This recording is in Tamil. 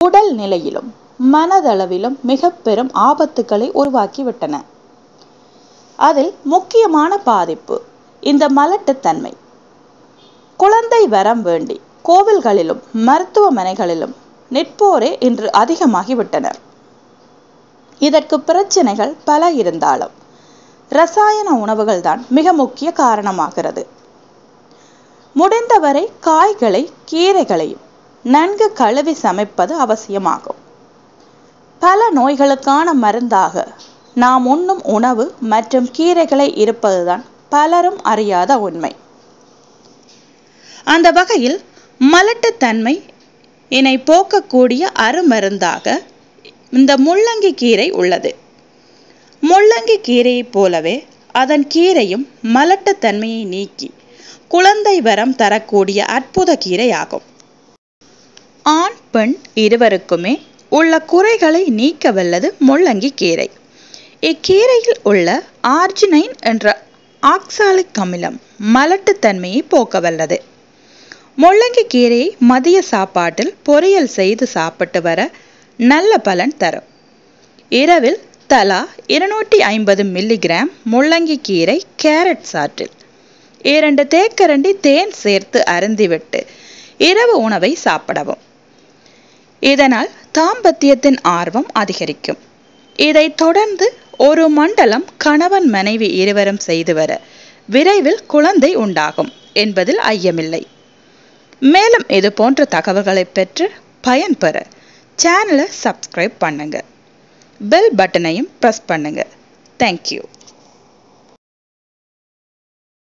உடல் நிலையிலும் மனதளவிலும் மிக பெரும் ஆபத்துக்களை உருவாக்கிவிட்டன. அதில் முக்கியமான பாதிப்பு இந்த மலட்டுத்தன்மை. குழந்தை வரம் வேண்டி கோவில்களிலும் மருத்துவமனைகளிலும் நிற்போரே இன்று அதிகமாகிவிட்டனர். இதற்கு பிரச்சனைகள் பல இருந்தாலும் ரசாயன உணவுகள் தான் மிக முக்கிய காரணமாகிறது. முடிந்தவரை காய்களை கீரைகளையும் நன்கு கழுவி சமைப்பது அவசியமாகும். பல நோய்களுக்கான மருந்தாக நாம் உண்ணும் உணவு மற்றும் கீரைகளை இருப்பதுதான் பலரும் அறியாத உண்மை. அந்த வகையில் மலட்டுத்தன்மை இனை போக்கக்கூடிய அருமருந்தாக இந்த முள்ளங்கி கீரை உள்ளது. முள்ளங்கி கீரையைப் போலவே அதன் கீரையும் மலட்டுத்தன்மையை நீக்கி குழந்தை வரம் தரக்கூடிய அற்புத கீரை ஆகும் ஆண் பெண் இருவருக்குமே உள்ள குறைகளை நீக்க வல்லது முள்ளங்கி கீரை. இக்கீரையில் உள்ள ஆர்ஜினைன் என்ற ஆக்சாலிக் அமிலம் மலட்டுத்தன்மையை போக்க வல்லது முள்ளங்கி கீரையை மதிய சாப்பாட்டில் பொரியல் செய்து சாப்பிட்டு வர நல்ல பலன் தரும். இரவில் தலா இருநூற்றி ஐம்பது மில்லிகிராம் முள்ளங்கி கீரை கேரட் சாற்றில் இரண்டு தேக்கரண்டி தேன் சேர்த்து அருந்திவிட்டு இரவு உணவை சாப்பிடவும். இதனால் தாம்பத்தியத்தின் ஆர்வம் அதிகரிக்கும். இதை தொடர்ந்து ஒரு மண்டலம் கணவன் மனைவி இருவரும் செய்து வர விரைவில் குழந்தை உண்டாகும் என்பதில் ஐயமில்லை. மேலும் இது போன்ற தகவல்களை பெற்று பயன்பெற சேனலை சப்ஸ்கிரைப் பண்ணுங்க. பெல் பட்டனையும் ப்ரெஸ் பண்ணுங்க. தேங்க்யூ